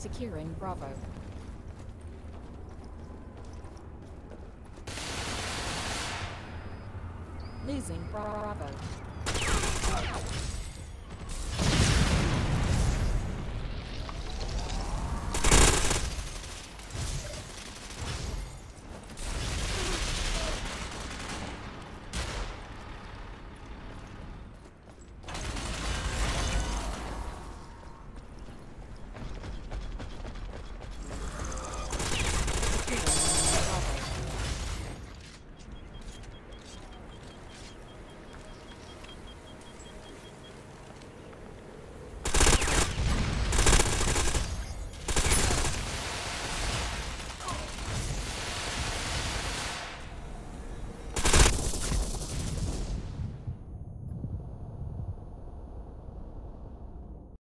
Securing Bravo. Losing Bravo.